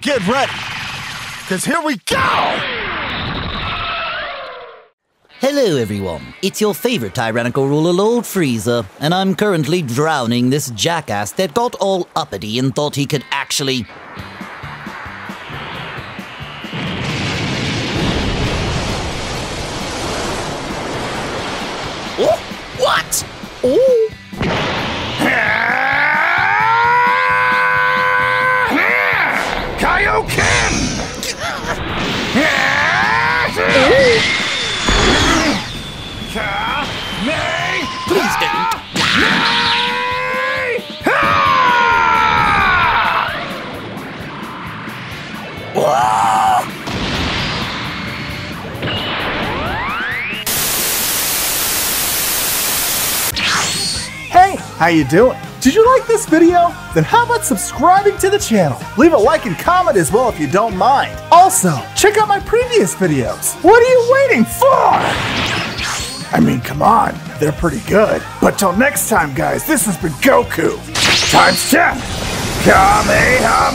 get ready, because here we go! Hello, everyone. It's your favorite tyrannical ruler, Lord Frieza, and I'm currently drowning this jackass that got all uppity and thought he could actually. Oh, what? Oh. Please don't. Hey, how you doing? Did you like this video? Then how about subscribing to the channel? Leave a like and comment as well if you don't mind. Also, check out my previous videos. What are you waiting for? I mean, come on, they're pretty good. But till next time, guys, this has been Goku. Times 10. Kamehame! Bye!